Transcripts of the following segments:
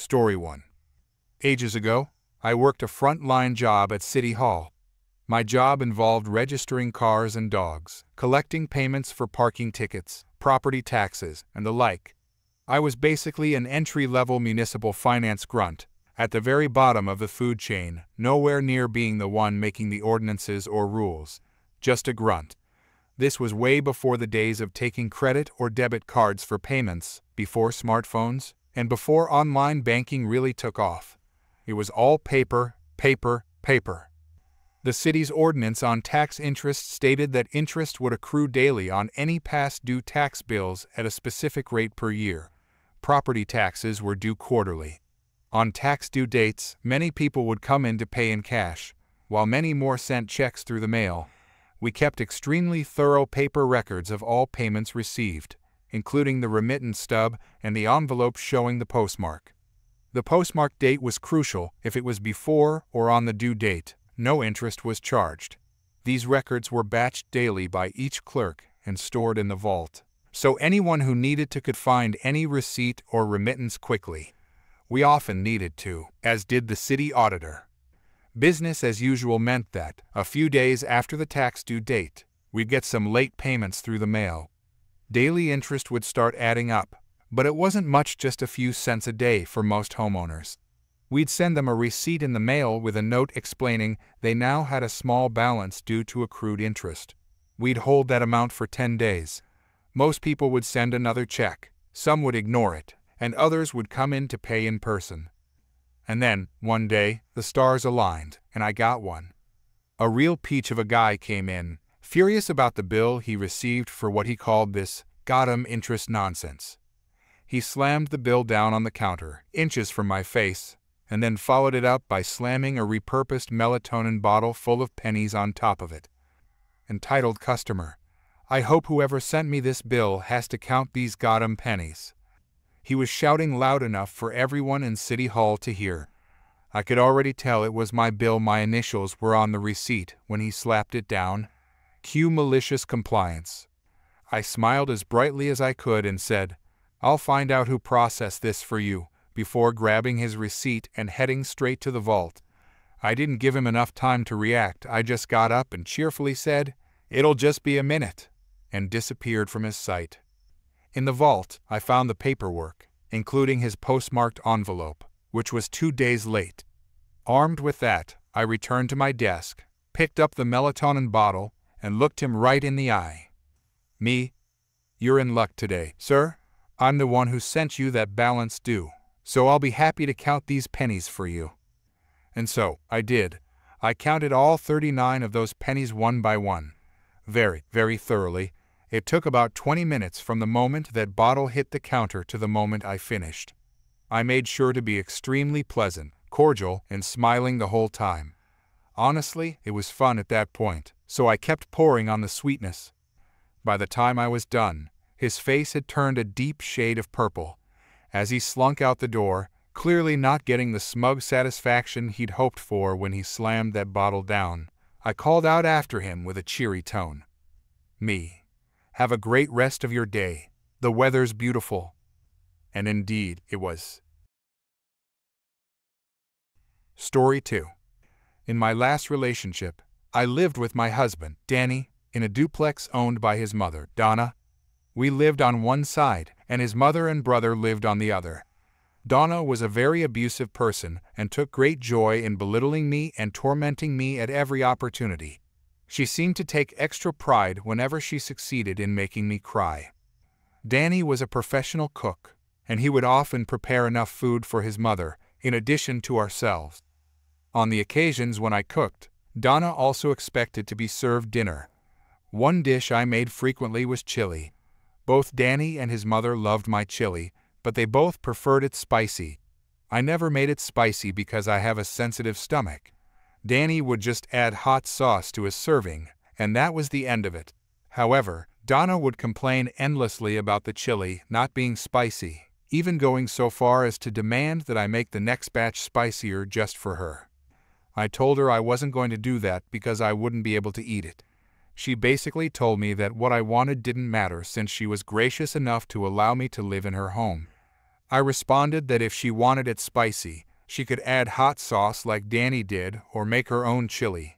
Story 1 Ages ago, I worked a front-line job at City Hall. My job involved registering cars and dogs, collecting payments for parking tickets, property taxes, and the like. I was basically an entry-level municipal finance grunt, at the very bottom of the food chain, nowhere near being the one making the ordinances or rules, just a grunt. This was way before the days of taking credit or debit cards for payments, before smartphones, and before online banking really took off. It was all paper, paper, paper. The city's ordinance on tax interest stated that interest would accrue daily on any past due tax bills at a specific rate per year. Property taxes were due quarterly. On tax due dates, many people would come in to pay in cash, while many more sent checks through the mail. We kept extremely thorough paper records of all payments received including the remittance stub and the envelope showing the postmark. The postmark date was crucial if it was before or on the due date. No interest was charged. These records were batched daily by each clerk and stored in the vault, so anyone who needed to could find any receipt or remittance quickly. We often needed to, as did the city auditor. Business as usual meant that, a few days after the tax due date, we'd get some late payments through the mail daily interest would start adding up, but it wasn't much just a few cents a day for most homeowners. We'd send them a receipt in the mail with a note explaining they now had a small balance due to accrued interest. We'd hold that amount for 10 days. Most people would send another check, some would ignore it, and others would come in to pay in person. And then, one day, the stars aligned, and I got one. A real peach of a guy came in, Furious about the bill he received for what he called this got him interest nonsense. He slammed the bill down on the counter, inches from my face, and then followed it up by slamming a repurposed melatonin bottle full of pennies on top of it. Entitled customer, I hope whoever sent me this bill has to count these goddamn pennies. He was shouting loud enough for everyone in City Hall to hear. I could already tell it was my bill my initials were on the receipt when he slapped it down Cue malicious compliance. I smiled as brightly as I could and said, I'll find out who processed this for you, before grabbing his receipt and heading straight to the vault. I didn't give him enough time to react. I just got up and cheerfully said, It'll just be a minute, and disappeared from his sight. In the vault, I found the paperwork, including his postmarked envelope, which was two days late. Armed with that, I returned to my desk, picked up the melatonin bottle, and looked him right in the eye. Me? You're in luck today, sir. I'm the one who sent you that balance due, so I'll be happy to count these pennies for you. And so, I did. I counted all 39 of those pennies one by one. Very, very thoroughly. It took about 20 minutes from the moment that bottle hit the counter to the moment I finished. I made sure to be extremely pleasant, cordial, and smiling the whole time. Honestly, it was fun at that point so I kept pouring on the sweetness. By the time I was done, his face had turned a deep shade of purple. As he slunk out the door, clearly not getting the smug satisfaction he'd hoped for when he slammed that bottle down, I called out after him with a cheery tone. Me. Have a great rest of your day. The weather's beautiful. And indeed, it was. Story 2 In my last relationship, I lived with my husband, Danny, in a duplex owned by his mother, Donna. We lived on one side, and his mother and brother lived on the other. Donna was a very abusive person and took great joy in belittling me and tormenting me at every opportunity. She seemed to take extra pride whenever she succeeded in making me cry. Danny was a professional cook, and he would often prepare enough food for his mother, in addition to ourselves. On the occasions when I cooked, Donna also expected to be served dinner. One dish I made frequently was chili. Both Danny and his mother loved my chili, but they both preferred it spicy. I never made it spicy because I have a sensitive stomach. Danny would just add hot sauce to his serving, and that was the end of it. However, Donna would complain endlessly about the chili not being spicy, even going so far as to demand that I make the next batch spicier just for her. I told her I wasn't going to do that because I wouldn't be able to eat it. She basically told me that what I wanted didn't matter since she was gracious enough to allow me to live in her home. I responded that if she wanted it spicy, she could add hot sauce like Danny did or make her own chili.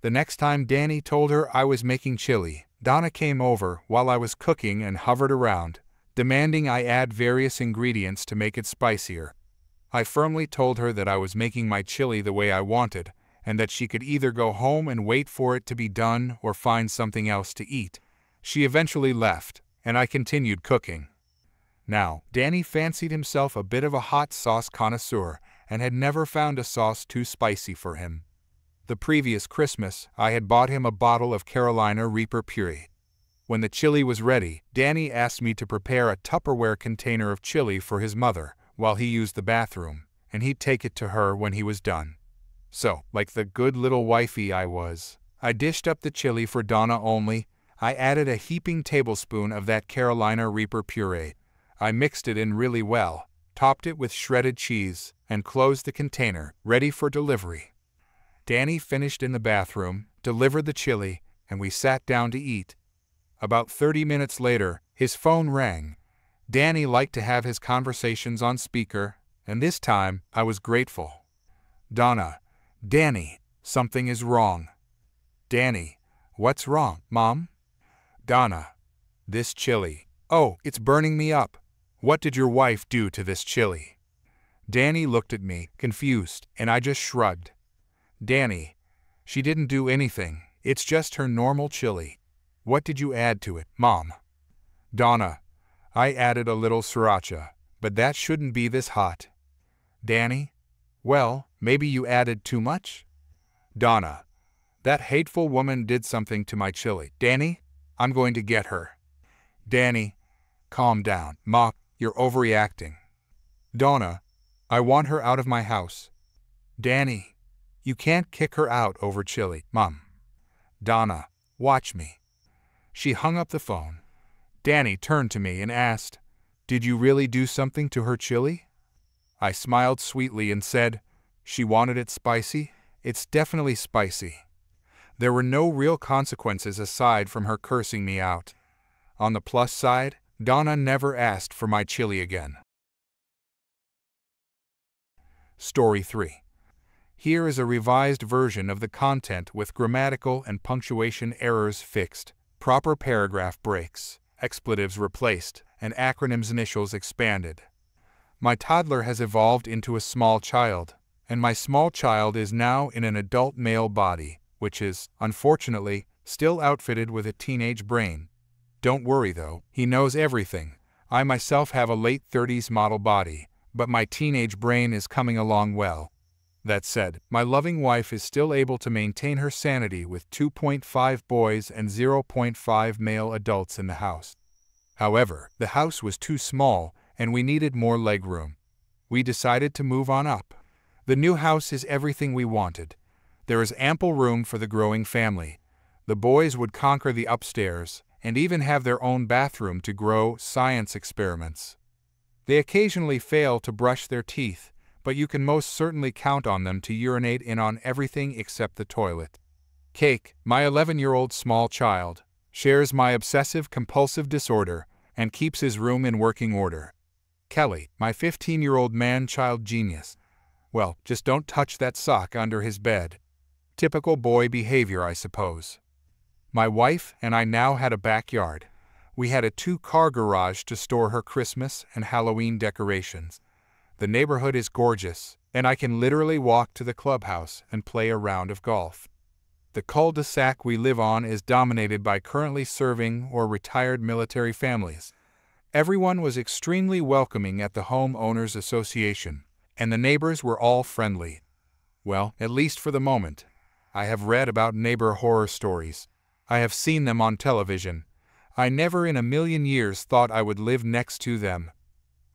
The next time Danny told her I was making chili, Donna came over while I was cooking and hovered around, demanding I add various ingredients to make it spicier. I firmly told her that I was making my chili the way I wanted, and that she could either go home and wait for it to be done or find something else to eat. She eventually left, and I continued cooking. Now, Danny fancied himself a bit of a hot sauce connoisseur and had never found a sauce too spicy for him. The previous Christmas, I had bought him a bottle of Carolina Reaper puree. When the chili was ready, Danny asked me to prepare a Tupperware container of chili for his mother while he used the bathroom, and he'd take it to her when he was done. So, like the good little wifey I was, I dished up the chili for Donna only. I added a heaping tablespoon of that Carolina Reaper puree. I mixed it in really well, topped it with shredded cheese, and closed the container, ready for delivery. Danny finished in the bathroom, delivered the chili, and we sat down to eat. About 30 minutes later, his phone rang. Danny liked to have his conversations on speaker, and this time I was grateful. Donna, Danny, something is wrong. Danny, what's wrong, Mom? Donna, this chili. Oh, it's burning me up. What did your wife do to this chili? Danny looked at me, confused, and I just shrugged. Danny, she didn't do anything. It's just her normal chili. What did you add to it, Mom? Donna, I added a little sriracha, but that shouldn't be this hot. Danny, well, maybe you added too much? Donna, that hateful woman did something to my chili. Danny, I'm going to get her. Danny, calm down. Ma, you're overreacting. Donna, I want her out of my house. Danny, you can't kick her out over chili, Mom. Donna, watch me. She hung up the phone. Danny turned to me and asked, Did you really do something to her chili? I smiled sweetly and said, She wanted it spicy? It's definitely spicy. There were no real consequences aside from her cursing me out. On the plus side, Donna never asked for my chili again. Story 3 Here is a revised version of the content with grammatical and punctuation errors fixed, proper paragraph breaks, expletives replaced, and acronyms initials expanded. My toddler has evolved into a small child, and my small child is now in an adult male body, which is, unfortunately, still outfitted with a teenage brain. Don't worry though, he knows everything. I myself have a late 30s model body, but my teenage brain is coming along well. That said, my loving wife is still able to maintain her sanity with 2.5 boys and 0.5 male adults in the house. However, the house was too small and we needed more legroom. We decided to move on up. The new house is everything we wanted. There is ample room for the growing family. The boys would conquer the upstairs and even have their own bathroom to grow science experiments. They occasionally fail to brush their teeth, but you can most certainly count on them to urinate in on everything except the toilet. Cake, my 11-year-old small child, shares my obsessive-compulsive disorder and keeps his room in working order. Kelly, my 15-year-old man-child genius. Well, just don't touch that sock under his bed. Typical boy behavior, I suppose. My wife and I now had a backyard. We had a two-car garage to store her Christmas and Halloween decorations. The neighborhood is gorgeous, and I can literally walk to the clubhouse and play a round of golf. The cul-de-sac we live on is dominated by currently serving or retired military families. Everyone was extremely welcoming at the Home Owners Association, and the neighbors were all friendly. Well, at least for the moment. I have read about neighbor horror stories. I have seen them on television, I never in a million years thought I would live next to them.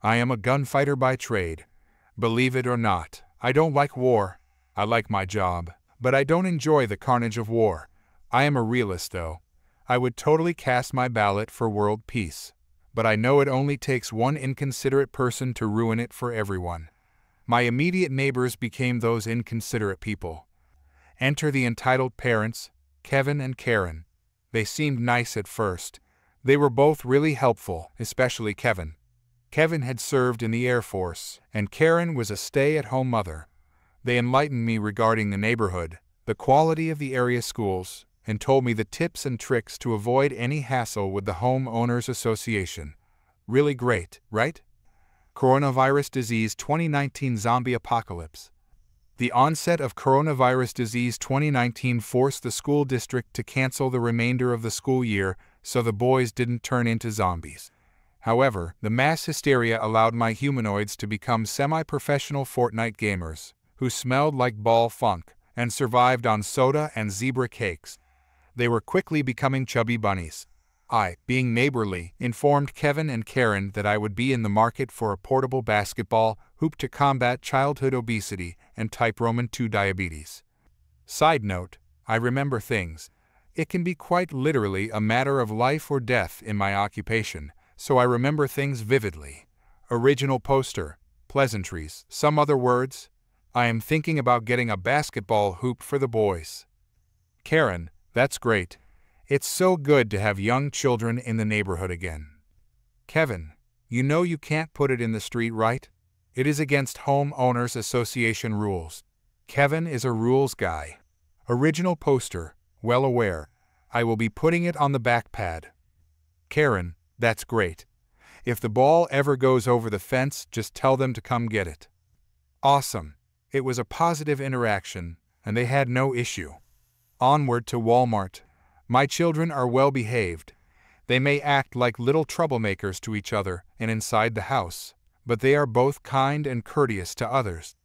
I am a gunfighter by trade. Believe it or not, I don't like war. I like my job, but I don't enjoy the carnage of war. I am a realist, though. I would totally cast my ballot for world peace. But I know it only takes one inconsiderate person to ruin it for everyone. My immediate neighbors became those inconsiderate people. Enter the entitled parents, Kevin and Karen. They seemed nice at first, they were both really helpful, especially Kevin. Kevin had served in the Air Force, and Karen was a stay at home mother. They enlightened me regarding the neighborhood, the quality of the area schools, and told me the tips and tricks to avoid any hassle with the Homeowners Association. Really great, right? Coronavirus Disease 2019 Zombie Apocalypse. The onset of coronavirus disease 2019 forced the school district to cancel the remainder of the school year so the boys didn't turn into zombies. However, the mass hysteria allowed my humanoids to become semi-professional Fortnite gamers, who smelled like ball funk and survived on soda and zebra cakes. They were quickly becoming chubby bunnies. I, being neighborly, informed Kevin and Karen that I would be in the market for a portable basketball hoop to combat childhood obesity and type Roman 2 diabetes. Side note, I remember things. It can be quite literally a matter of life or death in my occupation, so I remember things vividly. Original poster, pleasantries, some other words. I am thinking about getting a basketball hoop for the boys. Karen, that's great. It's so good to have young children in the neighborhood again. Kevin, you know you can't put it in the street, right? It is against Homeowners Association rules. Kevin is a rules guy. Original poster, well aware. I will be putting it on the back pad. Karen, that's great. If the ball ever goes over the fence, just tell them to come get it. Awesome. It was a positive interaction, and they had no issue. Onward to Walmart. My children are well behaved. They may act like little troublemakers to each other and inside the house, but they are both kind and courteous to others.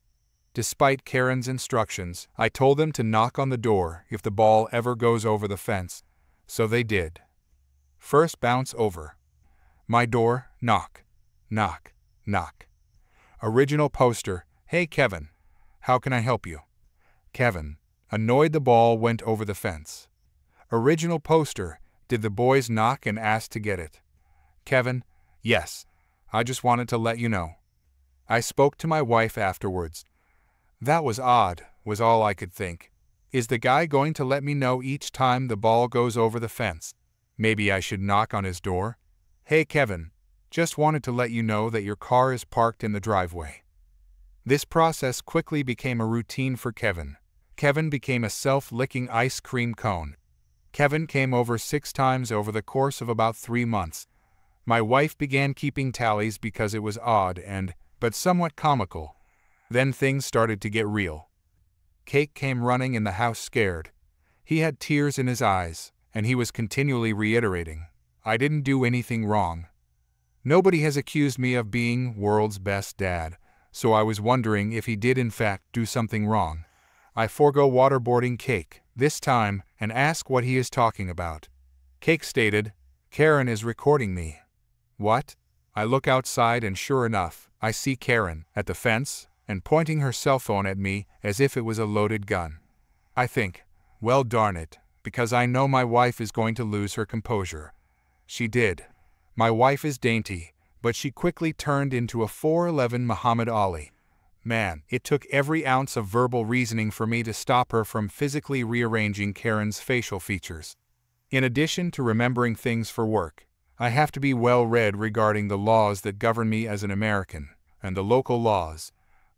Despite Karen's instructions, I told them to knock on the door if the ball ever goes over the fence, so they did. First bounce over. My door, knock, knock, knock. Original poster, hey Kevin, how can I help you? Kevin, annoyed the ball went over the fence. Original poster. Did the boys knock and ask to get it? Kevin, yes. I just wanted to let you know. I spoke to my wife afterwards. That was odd, was all I could think. Is the guy going to let me know each time the ball goes over the fence? Maybe I should knock on his door? Hey Kevin, just wanted to let you know that your car is parked in the driveway. This process quickly became a routine for Kevin. Kevin became a self-licking ice cream cone. Kevin came over six times over the course of about three months. My wife began keeping tallies because it was odd and, but somewhat comical. Then things started to get real. Cake came running in the house scared. He had tears in his eyes, and he was continually reiterating, I didn't do anything wrong. Nobody has accused me of being world's best dad, so I was wondering if he did in fact do something wrong. I forego waterboarding Cake, this time, and ask what he is talking about. Cake stated, Karen is recording me. What? I look outside and sure enough, I see Karen at the fence and pointing her cell phone at me as if it was a loaded gun. I think, well darn it, because I know my wife is going to lose her composure. She did. My wife is dainty, but she quickly turned into a 4'11 Muhammad Ali. Man, it took every ounce of verbal reasoning for me to stop her from physically rearranging Karen's facial features. In addition to remembering things for work, I have to be well read regarding the laws that govern me as an American, and the local laws.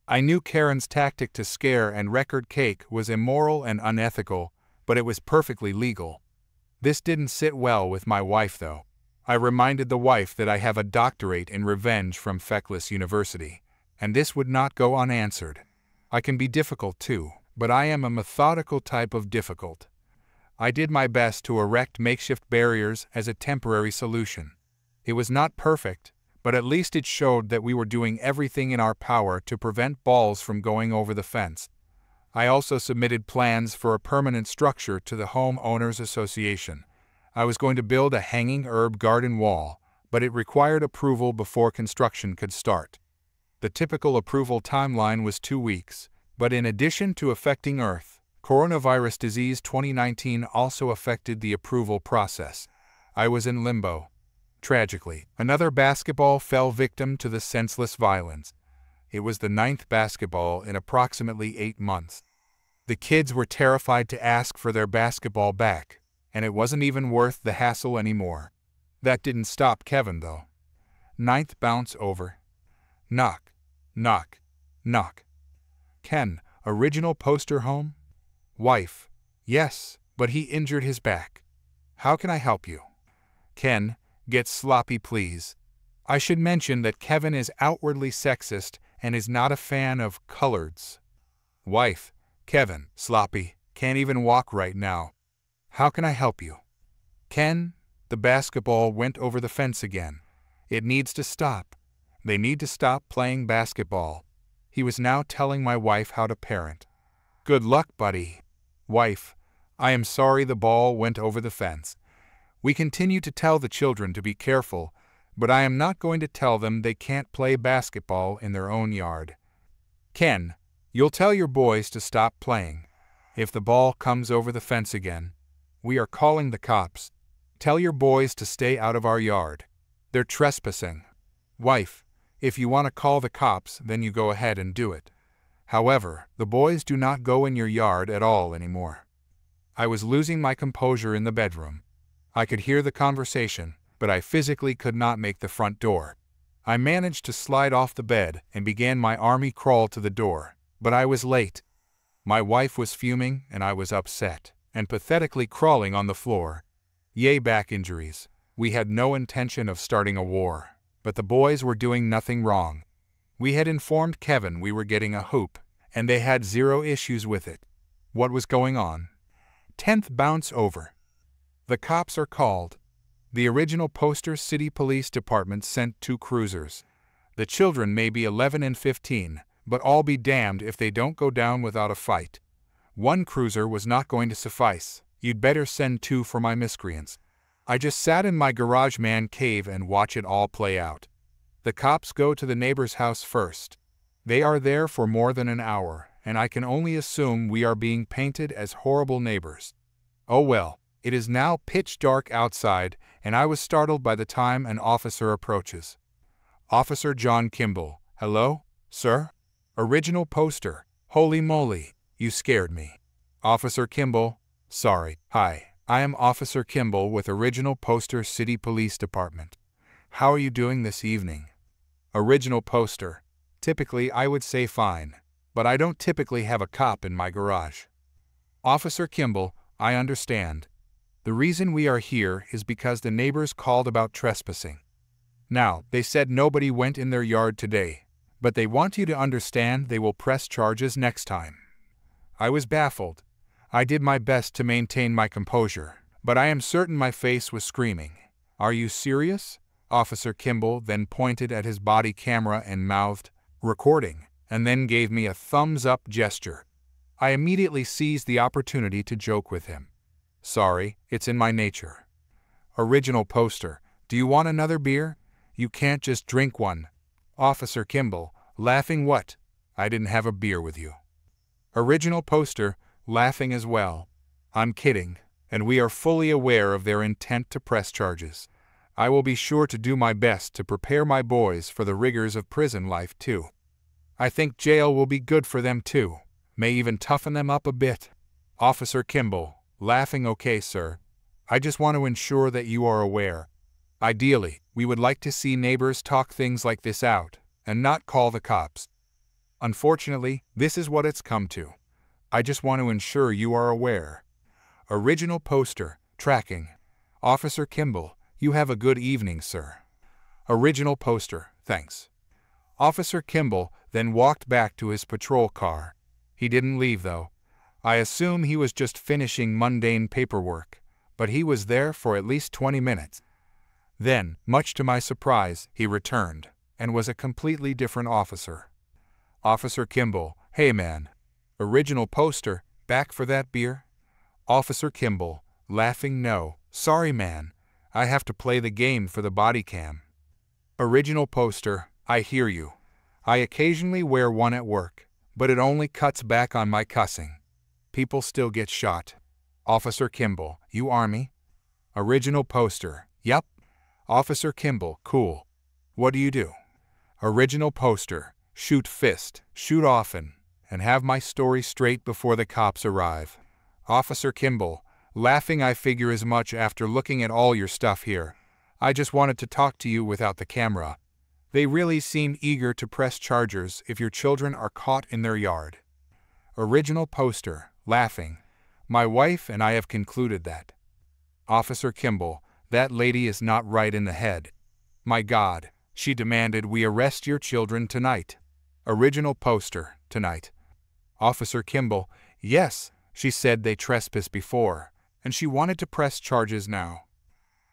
I knew Karen's tactic to scare and record cake was immoral and unethical, but it was perfectly legal. This didn't sit well with my wife, though. I reminded the wife that I have a doctorate in revenge from Feckless University and this would not go unanswered. I can be difficult too, but I am a methodical type of difficult. I did my best to erect makeshift barriers as a temporary solution. It was not perfect, but at least it showed that we were doing everything in our power to prevent balls from going over the fence. I also submitted plans for a permanent structure to the Home Owners Association. I was going to build a hanging herb garden wall, but it required approval before construction could start. The typical approval timeline was two weeks, but in addition to affecting Earth, coronavirus disease 2019 also affected the approval process. I was in limbo. Tragically, another basketball fell victim to the senseless violence. It was the ninth basketball in approximately eight months. The kids were terrified to ask for their basketball back, and it wasn't even worth the hassle anymore. That didn't stop Kevin, though. Ninth bounce over. Knock, knock, knock. Ken, original poster home? Wife, yes, but he injured his back. How can I help you? Ken, get sloppy please. I should mention that Kevin is outwardly sexist and is not a fan of coloreds. Wife, Kevin, sloppy, can't even walk right now. How can I help you? Ken, the basketball went over the fence again. It needs to stop. They need to stop playing basketball. He was now telling my wife how to parent. Good luck, buddy. Wife, I am sorry the ball went over the fence. We continue to tell the children to be careful, but I am not going to tell them they can't play basketball in their own yard. Ken, you'll tell your boys to stop playing. If the ball comes over the fence again, we are calling the cops. Tell your boys to stay out of our yard. They're trespassing. Wife, if you want to call the cops, then you go ahead and do it. However, the boys do not go in your yard at all anymore. I was losing my composure in the bedroom. I could hear the conversation, but I physically could not make the front door. I managed to slide off the bed and began my army crawl to the door, but I was late. My wife was fuming and I was upset, and pathetically crawling on the floor. Yay back injuries. We had no intention of starting a war, but the boys were doing nothing wrong. We had informed Kevin we were getting a hoop, and they had zero issues with it. What was going on? Tenth bounce over. The cops are called. The original Poster City Police Department sent two cruisers. The children may be 11 and 15, but all be damned if they don't go down without a fight. One cruiser was not going to suffice. You'd better send two for my miscreants. I just sat in my garage man cave and watch it all play out. The cops go to the neighbor's house first. They are there for more than an hour, and I can only assume we are being painted as horrible neighbors. Oh well, it is now pitch dark outside, and I was startled by the time an officer approaches. Officer John Kimball, hello, sir? Original poster, holy moly, you scared me. Officer Kimball, sorry, hi, I am Officer Kimball with Original Poster City Police Department. How are you doing this evening? Original poster. Typically, I would say fine, but I don't typically have a cop in my garage. Officer Kimball, I understand. The reason we are here is because the neighbors called about trespassing. Now, they said nobody went in their yard today, but they want you to understand they will press charges next time. I was baffled. I did my best to maintain my composure, but I am certain my face was screaming. Are you serious? Officer Kimball then pointed at his body camera and mouthed, recording, and then gave me a thumbs-up gesture. I immediately seized the opportunity to joke with him. Sorry, it's in my nature. Original poster. Do you want another beer? You can't just drink one. Officer Kimball, laughing what? I didn't have a beer with you. Original poster, laughing as well. I'm kidding, and we are fully aware of their intent to press charges. I will be sure to do my best to prepare my boys for the rigors of prison life, too. I think jail will be good for them, too. May even toughen them up a bit. Officer Kimball, Laughing okay, sir. I just want to ensure that you are aware. Ideally, we would like to see neighbors talk things like this out and not call the cops. Unfortunately, this is what it's come to. I just want to ensure you are aware. Original poster, tracking. Officer Kimball, you have a good evening, sir. Original poster, thanks. Officer Kimball then walked back to his patrol car. He didn't leave, though. I assume he was just finishing mundane paperwork, but he was there for at least 20 minutes. Then, much to my surprise, he returned, and was a completely different officer. Officer Kimball, hey man. Original poster, back for that beer? Officer Kimball, laughing no, sorry man, I have to play the game for the body cam. Original poster, I hear you. I occasionally wear one at work, but it only cuts back on my cussing. People still get shot. Officer Kimball, you Army? Original poster, yep. Officer Kimball, cool. What do you do? Original poster, shoot fist, shoot often, and have my story straight before the cops arrive. Officer Kimball, laughing I figure as much after looking at all your stuff here. I just wanted to talk to you without the camera. They really seem eager to press charges if your children are caught in their yard. Original poster, laughing. My wife and I have concluded that. Officer Kimball, that lady is not right in the head. My God, she demanded we arrest your children tonight. Original poster, tonight. Officer Kimball, yes, she said they trespassed before, and she wanted to press charges now.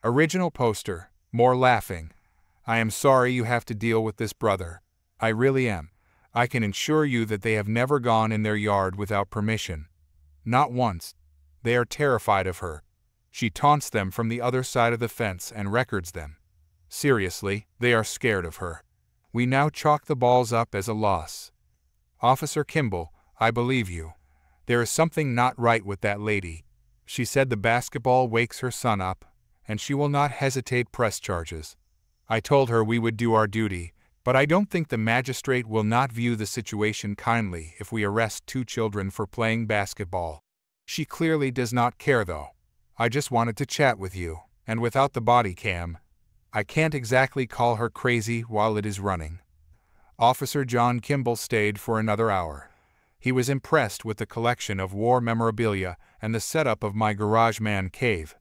Original poster, more laughing. I am sorry you have to deal with this brother. I really am. I can assure you that they have never gone in their yard without permission. Not once. They are terrified of her. She taunts them from the other side of the fence and records them. Seriously, they are scared of her. We now chalk the balls up as a loss. Officer Kimball, I believe you. There is something not right with that lady. She said the basketball wakes her son up, and she will not hesitate press charges. I told her we would do our duty, but I don't think the magistrate will not view the situation kindly if we arrest two children for playing basketball. She clearly does not care though. I just wanted to chat with you, and without the body cam, I can't exactly call her crazy while it is running. Officer John Kimball stayed for another hour. He was impressed with the collection of war memorabilia and the setup of my garage man cave.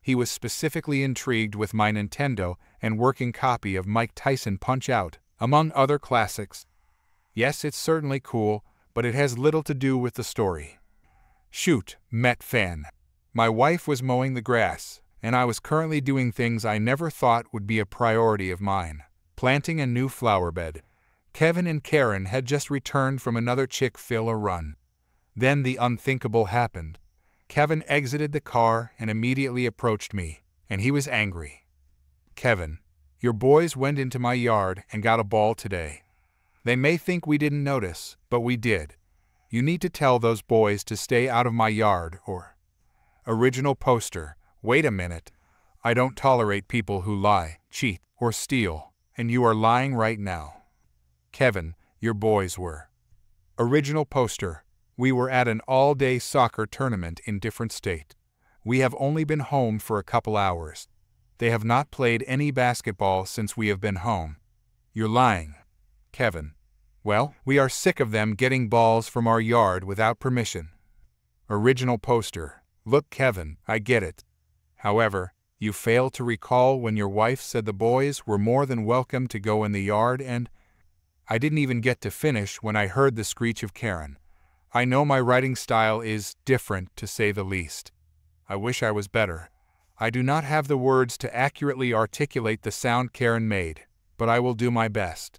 He was specifically intrigued with my Nintendo and working copy of Mike Tyson Punch-Out, among other classics. Yes, it's certainly cool, but it has little to do with the story. Shoot, Met fan. My wife was mowing the grass, and I was currently doing things I never thought would be a priority of mine, planting a new flower bed. Kevin and Karen had just returned from another Chick-fil-A run. Then the unthinkable happened. Kevin exited the car and immediately approached me, and he was angry. Kevin, your boys went into my yard and got a ball today. They may think we didn't notice, but we did. You need to tell those boys to stay out of my yard or... Original poster, wait a minute. I don't tolerate people who lie, cheat, or steal, and you are lying right now. Kevin, your boys were. Original poster. We were at an all-day soccer tournament in different state. We have only been home for a couple hours. They have not played any basketball since we have been home. You're lying. Kevin. Well, we are sick of them getting balls from our yard without permission. Original poster. Look, Kevin, I get it. However, you fail to recall when your wife said the boys were more than welcome to go in the yard and I didn't even get to finish when I heard the screech of Karen. I know my writing style is different, to say the least. I wish I was better. I do not have the words to accurately articulate the sound Karen made, but I will do my best.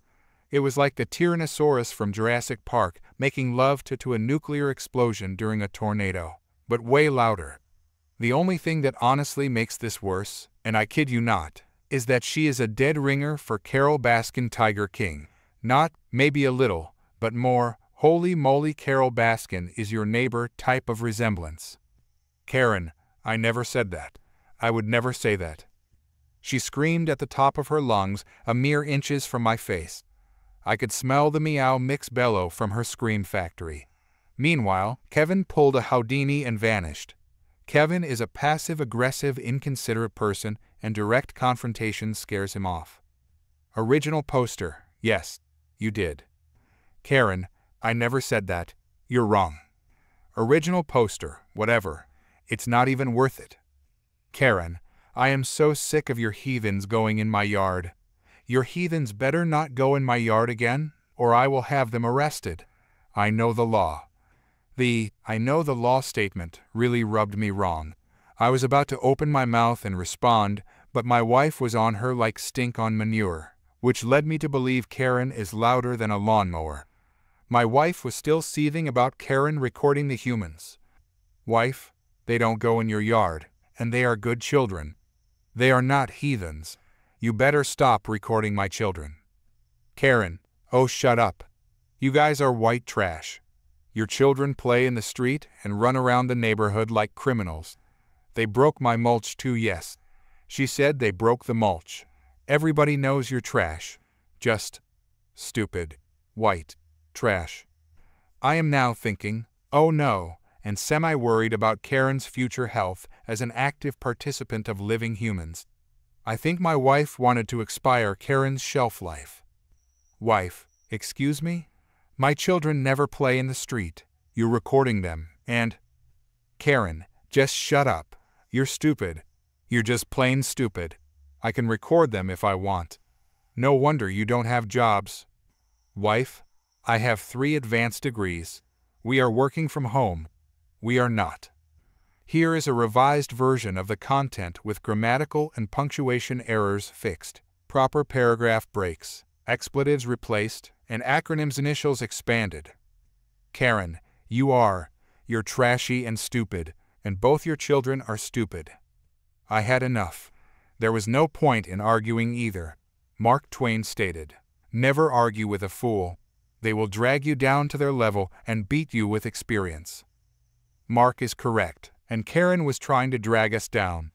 It was like the Tyrannosaurus from Jurassic Park making love to, to a nuclear explosion during a tornado, but way louder. The only thing that honestly makes this worse, and I kid you not, is that she is a dead ringer for Carole Baskin Tiger King. Not, maybe a little, but more, holy moly Carole Baskin is your neighbor type of resemblance. Karen, I never said that. I would never say that. She screamed at the top of her lungs, a mere inches from my face. I could smell the meow mix bellow from her scream factory. Meanwhile, Kevin pulled a Houdini and vanished. Kevin is a passive-aggressive, inconsiderate person, and direct confrontation scares him off. Original poster, yes, you did. Karen, I never said that. You're wrong. Original poster, whatever. It's not even worth it. Karen, I am so sick of your heathens going in my yard. Your heathens better not go in my yard again, or I will have them arrested. I know the law. The I know the law statement really rubbed me wrong. I was about to open my mouth and respond, but my wife was on her like stink on manure which led me to believe Karen is louder than a lawnmower. My wife was still seething about Karen recording the humans. Wife, they don't go in your yard, and they are good children. They are not heathens. You better stop recording my children. Karen, oh shut up. You guys are white trash. Your children play in the street and run around the neighborhood like criminals. They broke my mulch too, yes. She said they broke the mulch. Everybody knows you're trash. Just stupid, white, trash. I am now thinking, oh no, and semi-worried about Karen's future health as an active participant of living humans. I think my wife wanted to expire Karen's shelf life. Wife, excuse me? My children never play in the street. You're recording them, and... Karen, just shut up. You're stupid. You're just plain stupid. I can record them if I want. No wonder you don't have jobs. Wife, I have three advanced degrees. We are working from home. We are not. Here is a revised version of the content with grammatical and punctuation errors fixed, proper paragraph breaks, expletives replaced, and acronyms initials expanded. Karen, you are, you're trashy and stupid, and both your children are stupid. I had enough. There was no point in arguing either. Mark Twain stated, Never argue with a fool. They will drag you down to their level and beat you with experience. Mark is correct and Karen was trying to drag us down.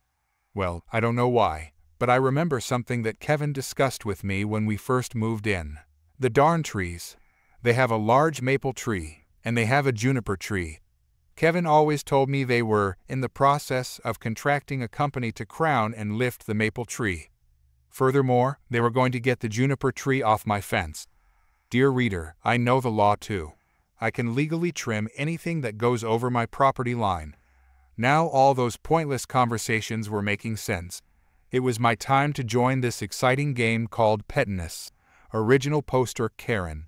Well, I don't know why, but I remember something that Kevin discussed with me when we first moved in. The darn trees. They have a large maple tree, and they have a juniper tree. Kevin always told me they were in the process of contracting a company to crown and lift the maple tree. Furthermore, they were going to get the juniper tree off my fence. Dear reader, I know the law too. I can legally trim anything that goes over my property line. Now all those pointless conversations were making sense. It was my time to join this exciting game called Pettiness. Original poster Karen.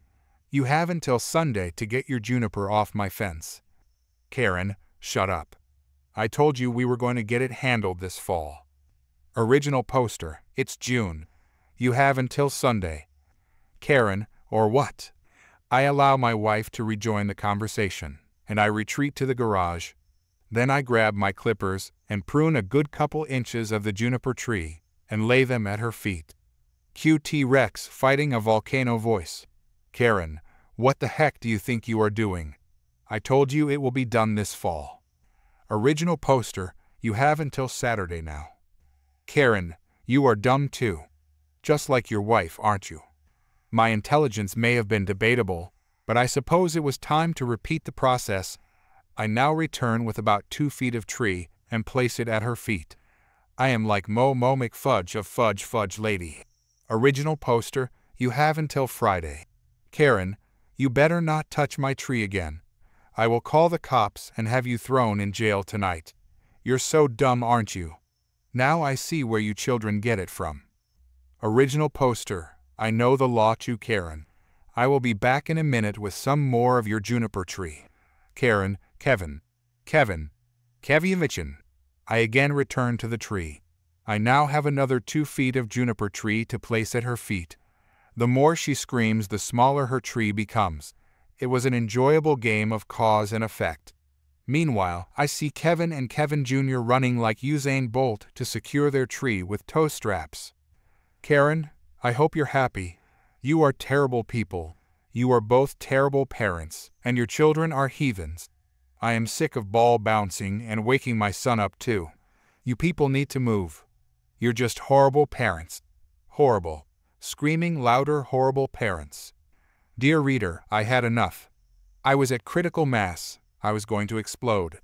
You have until Sunday to get your juniper off my fence. Karen, shut up. I told you we were going to get it handled this fall. Original poster, it's June. You have until Sunday. Karen, or what? I allow my wife to rejoin the conversation, and I retreat to the garage, then I grab my clippers and prune a good couple inches of the juniper tree and lay them at her feet. QT Rex fighting a volcano voice. Karen, what the heck do you think you are doing? I told you it will be done this fall. Original poster, you have until Saturday now. Karen, you are dumb too. Just like your wife, aren't you? My intelligence may have been debatable, but I suppose it was time to repeat the process I now return with about two feet of tree and place it at her feet. I am like Mo Mo McFudge of Fudge Fudge Lady. Original poster, you have until Friday. Karen, you better not touch my tree again. I will call the cops and have you thrown in jail tonight. You're so dumb, aren't you? Now I see where you children get it from. Original poster, I know the law too, Karen. I will be back in a minute with some more of your juniper tree. Karen, Kevin, Kevin, Keviovichin. I again return to the tree. I now have another two feet of juniper tree to place at her feet. The more she screams, the smaller her tree becomes. It was an enjoyable game of cause and effect. Meanwhile, I see Kevin and Kevin Jr. running like Usain Bolt to secure their tree with toe straps. Karen, I hope you're happy. You are terrible people. You are both terrible parents, and your children are heathens. I am sick of ball bouncing and waking my son up too. You people need to move. You're just horrible parents. Horrible. Screaming louder, horrible parents. Dear reader, I had enough. I was at critical mass. I was going to explode.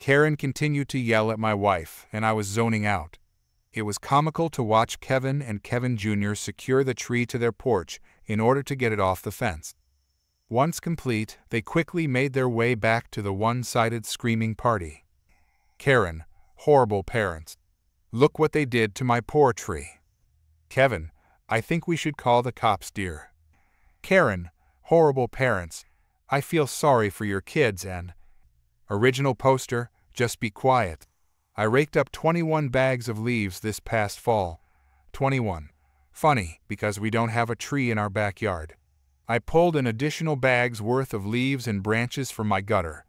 Karen continued to yell at my wife, and I was zoning out. It was comical to watch Kevin and Kevin Jr. secure the tree to their porch in order to get it off the fence. Once complete, they quickly made their way back to the one-sided screaming party. Karen, horrible parents. Look what they did to my poor tree. Kevin, I think we should call the cops, dear. Karen, horrible parents. I feel sorry for your kids and... Original poster, just be quiet. I raked up 21 bags of leaves this past fall. 21. Funny, because we don't have a tree in our backyard. I pulled an additional bag's worth of leaves and branches from my gutter.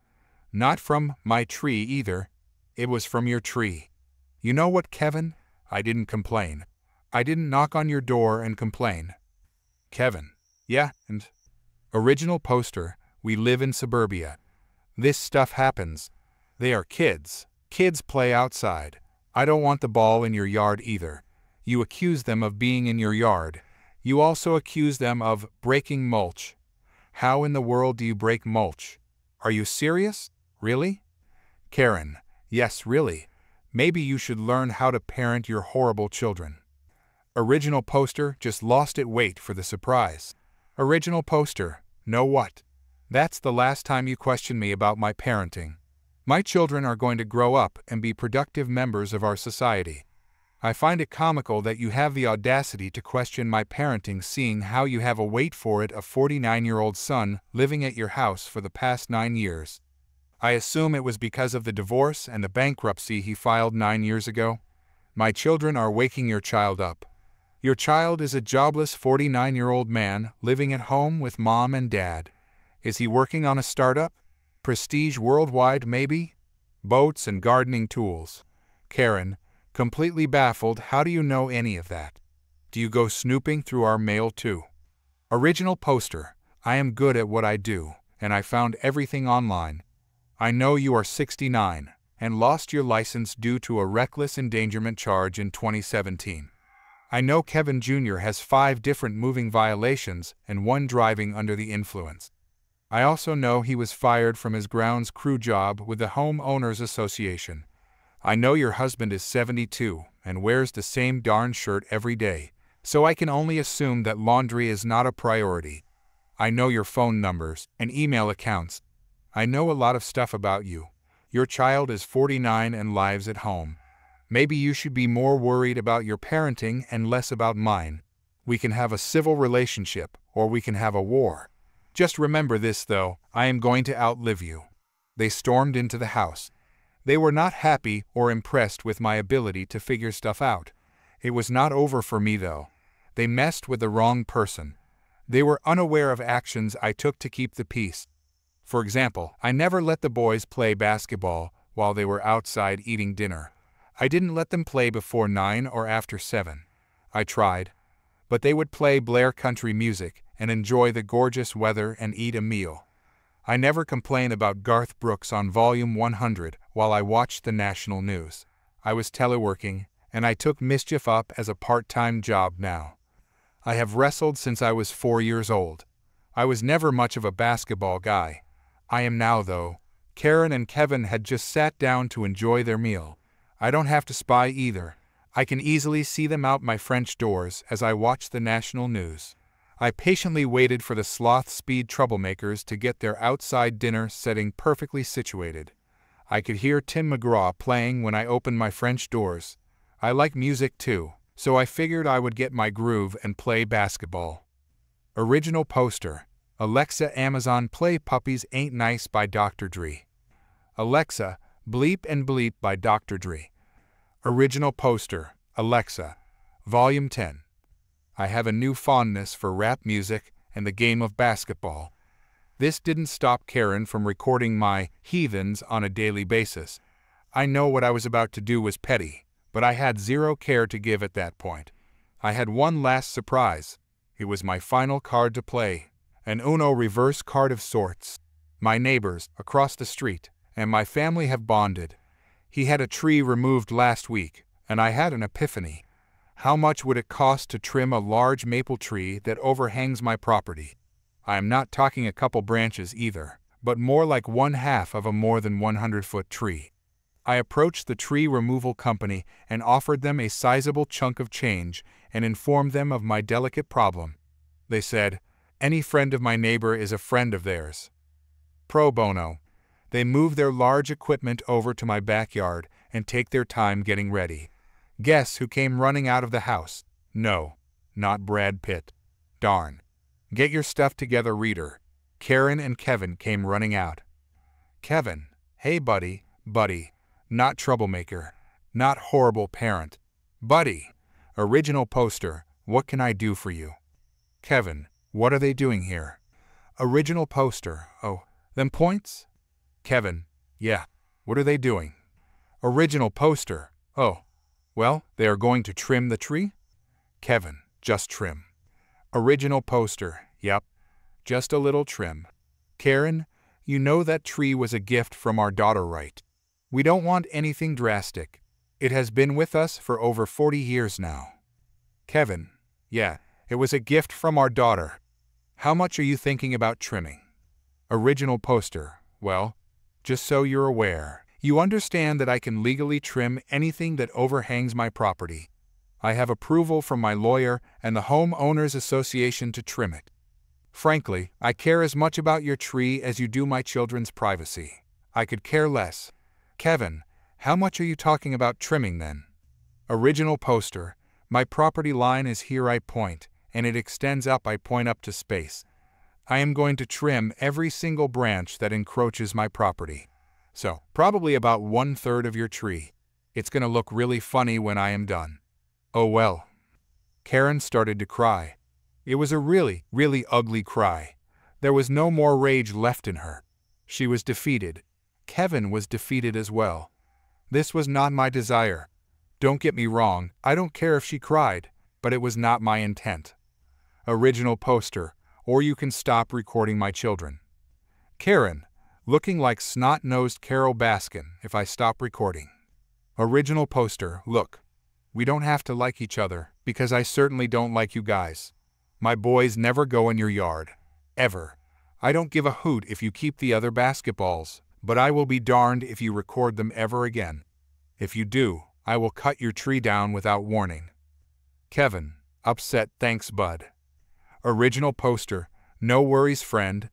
Not from my tree either. It was from your tree. You know what, Kevin? I didn't complain. I didn't knock on your door and complain. Kevin. Yeah, and... Original poster. We live in suburbia. This stuff happens. They are kids. Kids play outside. I don't want the ball in your yard either. You accuse them of being in your yard, you also accuse them of breaking mulch. How in the world do you break mulch? Are you serious? Really? Karen, yes, really. Maybe you should learn how to parent your horrible children. Original poster just lost it wait for the surprise. Original poster, know what? That's the last time you question me about my parenting. My children are going to grow up and be productive members of our society. I find it comical that you have the audacity to question my parenting seeing how you have a wait for it a 49-year-old son living at your house for the past nine years. I assume it was because of the divorce and the bankruptcy he filed nine years ago. My children are waking your child up. Your child is a jobless 49-year-old man living at home with mom and dad. Is he working on a startup? Prestige worldwide, maybe? Boats and gardening tools. Karen, Completely baffled, how do you know any of that? Do you go snooping through our mail too? Original poster. I am good at what I do, and I found everything online. I know you are 69 and lost your license due to a reckless endangerment charge in 2017. I know Kevin Jr. has five different moving violations and one driving under the influence. I also know he was fired from his grounds crew job with the Home Owners Association I know your husband is 72 and wears the same darn shirt every day, so I can only assume that laundry is not a priority. I know your phone numbers and email accounts. I know a lot of stuff about you. Your child is 49 and lives at home. Maybe you should be more worried about your parenting and less about mine. We can have a civil relationship, or we can have a war. Just remember this, though, I am going to outlive you. They stormed into the house. They were not happy or impressed with my ability to figure stuff out. It was not over for me, though. They messed with the wrong person. They were unaware of actions I took to keep the peace. For example, I never let the boys play basketball while they were outside eating dinner. I didn't let them play before 9 or after 7. I tried. But they would play blare country music and enjoy the gorgeous weather and eat a meal. I never complain about Garth Brooks on Volume 100 while I watched the national news. I was teleworking, and I took mischief up as a part-time job now. I have wrestled since I was four years old. I was never much of a basketball guy. I am now, though. Karen and Kevin had just sat down to enjoy their meal. I don't have to spy either. I can easily see them out my French doors as I watch the national news. I patiently waited for the sloth speed troublemakers to get their outside dinner setting perfectly situated. I could hear Tim McGraw playing when I opened my French doors. I like music too, so I figured I would get my groove and play basketball. Original poster Alexa Amazon Play Puppies Ain't Nice by Dr. Dre. Alexa, Bleep and Bleep by Dr. Dre. Original poster Alexa, Volume 10. I have a new fondness for rap music and the game of basketball. This didn't stop Karen from recording my heathens on a daily basis. I know what I was about to do was petty, but I had zero care to give at that point. I had one last surprise. It was my final card to play, an Uno reverse card of sorts. My neighbors, across the street, and my family have bonded. He had a tree removed last week, and I had an epiphany. How much would it cost to trim a large maple tree that overhangs my property? I am not talking a couple branches either, but more like one half of a more than 100 foot tree. I approached the tree removal company and offered them a sizable chunk of change and informed them of my delicate problem. They said, Any friend of my neighbor is a friend of theirs. Pro bono. They move their large equipment over to my backyard and take their time getting ready. Guess who came running out of the house? No, not Brad Pitt. Darn. Get your stuff together, reader. Karen and Kevin came running out. Kevin, hey buddy, buddy, not troublemaker, not horrible parent. Buddy, original poster, what can I do for you? Kevin, what are they doing here? Original poster, oh, them points? Kevin, yeah, what are they doing? Original poster, oh, well, they are going to trim the tree? Kevin, just trim. Original poster, yep, just a little trim. Karen, you know that tree was a gift from our daughter, right? We don't want anything drastic. It has been with us for over 40 years now. Kevin, yeah, it was a gift from our daughter. How much are you thinking about trimming? Original poster, well, just so you're aware, you understand that I can legally trim anything that overhangs my property. I have approval from my lawyer and the Homeowners Association to trim it. Frankly, I care as much about your tree as you do my children's privacy. I could care less. Kevin, how much are you talking about trimming then? Original poster. My property line is here I point, and it extends up I point up to space. I am going to trim every single branch that encroaches my property. So, probably about one third of your tree. It's going to look really funny when I am done. Oh well. Karen started to cry. It was a really, really ugly cry. There was no more rage left in her. She was defeated. Kevin was defeated as well. This was not my desire. Don't get me wrong, I don't care if she cried, but it was not my intent. Original poster, or you can stop recording my children. Karen, looking like snot-nosed Carole Baskin if I stop recording. Original poster, look. We don't have to like each other, because I certainly don't like you guys. My boys never go in your yard. Ever. I don't give a hoot if you keep the other basketballs, but I will be darned if you record them ever again. If you do, I will cut your tree down without warning. Kevin, upset thanks bud. Original poster, no worries friend,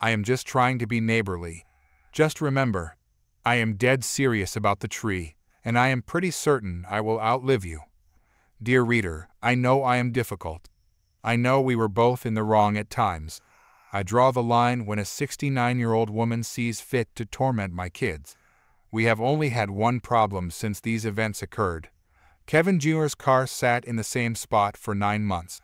I am just trying to be neighborly. Just remember, I am dead serious about the tree, and I am pretty certain I will outlive you. Dear reader, I know I am difficult. I know we were both in the wrong at times. I draw the line when a 69-year-old woman sees fit to torment my kids. We have only had one problem since these events occurred. Kevin Jr.'s car sat in the same spot for nine months.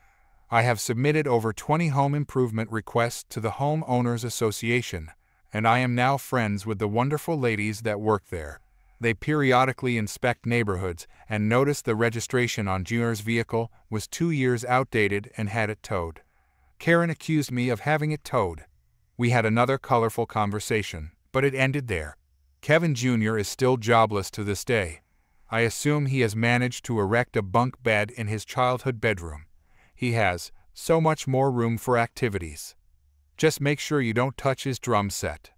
I have submitted over 20 home improvement requests to the Homeowners Association, and I am now friends with the wonderful ladies that work there. They periodically inspect neighborhoods and notice the registration on Junior's vehicle was two years outdated and had it towed. Karen accused me of having it towed. We had another colorful conversation, but it ended there. Kevin Jr. is still jobless to this day. I assume he has managed to erect a bunk bed in his childhood bedroom he has so much more room for activities. Just make sure you don't touch his drum set.